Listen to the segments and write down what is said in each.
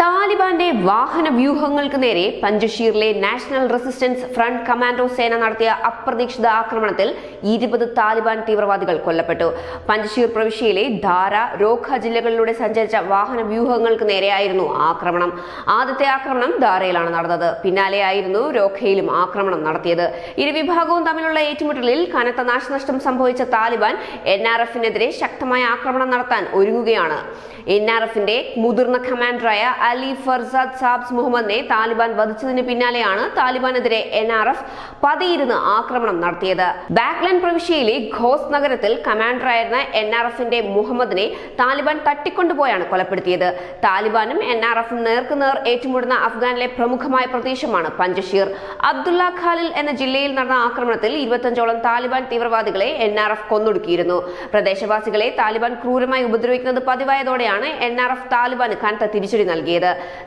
താലിബാന്റെ വാഹന വ്യൂഹങ്ങൾക്ക് നേരെ പഞ്ചഷീറിലെ നാഷണൽ റെസിസ്റ്റൻസ് ഫ്രണ്ട് കമാൻഡോ സേന നടത്തിയ അപ്രതീക്ഷിത ആക്രമണത്തിൽ ഇരുപത് താലിബാൻ തീവ്രവാദികൾ കൊല്ലപ്പെട്ടു. പഞ്ചഷീർ പ്രവിശ്യയിലെ ധാര രോഖ ജില്ലകളിലൂടെ സഞ്ചരിച്ച വാഹന വ്യൂഹങ്ങൾക്ക് നേരെയായിരുന്നു ആക്രമണം. ആദ്യത്തെ ആക്രമണം ധാരയിലാണ് നടന്നത്. പിന്നാലെയായിരുന്നു രോഖയിലും ആക്രമണം നടത്തിയത്. ഇരുവിഭാഗവും തമ്മിലുള്ള ഏറ്റുമുട്ടലിൽ കനത്ത നാശനഷ്ടം സംഭവിച്ച താലിബാൻ എൻ ആർ എഫിനെതിരെ ശക്തമായ ആക്രമണം നടത്താൻ ഒരുങ്ങുകയാണ്. എൻ ആർ എഫിന്റെ മുതിർന്ന കമാൻഡറായ അലി ഫർസാദ് സാബ്സ് മുഹമ്മദിനെ താലിബാൻ വധിച്ചതിന് പിന്നാലെയാണ് താലിബാനെതിരെ എൻ ആർ എഫ് പതിയിരുന്ന് ആക്രമണം നടത്തിയത്. ബാക്ലൻ പ്രവിശ്യയിലെ ഘോസ് നഗരത്തിൽ കമാൻഡറായിരുന്ന എൻ ആർ എഫിന്റെ മുഹമ്മദിനെ താലിബാൻ തട്ടിക്കൊണ്ടുപോയാണ് കൊലപ്പെടുത്തിയത്. താലിബാനും എൻ ആർ എഫും നേർക്കുനേർ ഏറ്റുമുടുന്ന അഫ്ഗാനിലെ പ്രമുഖമായ പ്രദേശമാണ് പഞ്ചഷീർ അബ്ദുള്ള ഖാലിൽ എന്ന ജില്ലയിൽ നടന്ന ആക്രമണത്തിൽ ഇരുപത്തഞ്ചോളം താലിബാൻ തീവ്രവാദികളെ എൻ ആർ എഫ് കൊന്നൊടുക്കിയിരുന്നു. പ്രദേശവാസികളെ താലിബാൻ ക്രൂരമായി ഉപദ്രവിക്കുന്നത് പതിവായതോടെയാണ് എൻ ആർ എഫ് താലിബാന് കനത്ത തിരിച്ചടി നൽകിയത്.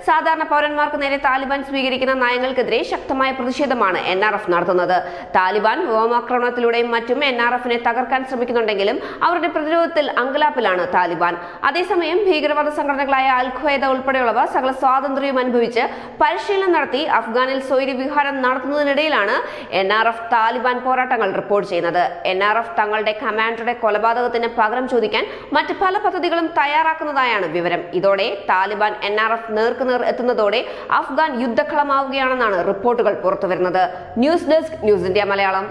സാധാരണ പൗരന്മാർക്ക് നേരെ താലിബാൻ സ്വീകരിക്കുന്ന നയങ്ങൾക്കെതിരെ ശക്തമായ പ്രതിഷേധമാണ് എൻ ആർ എഫ് നടത്തുന്നത്. താലിബാൻ വ്യോമാക്രമണത്തിലൂടെയും മറ്റും എൻ ആർ എഫിനെ തകർക്കാൻ ശ്രമിക്കുന്നുണ്ടെങ്കിലും അവരുടെ പ്രതിരോധത്തിൽ അങ്കലാപ്പിലാണ് താലിബാൻ. അതേസമയം ഭീകരവാദ സംഘടനകളായ അൽ ഖ്വയ്ദ ഉൾപ്പെടെയുള്ളവ സകല സ്വാതന്ത്ര്യവും അനുഭവിച്ച് പരിശീലനം നടത്തി അഫ്ഗാനിൽ സ്വൈര്യ വിഹാരം നടത്തുന്നതിനിടയിലാണ് എൻ ആർ എഫ് താലിബാൻ പോരാട്ടങ്ങൾ റിപ്പോർട്ട് ചെയ്യുന്നത്. എൻ ആർ എഫ് തങ്ങളുടെ കമാൻഡറുടെ കൊലപാതകത്തിന് പകരം ചോദിക്കാൻ മറ്റ് പല പദ്ധതികളും തയ്യാറാക്കുന്നതായാണ് വിവരം. ഇതോടെ താലിബാൻ എൻ നേർക്കുനേർ എത്തുന്നതോടെ അഫ്ഗാൻ യുദ്ധക്കളമാവുകയാണെന്നാണ് റിപ്പോർട്ടുകൾ പുറത്തുവരുന്നത്. News desk news India Malayalam.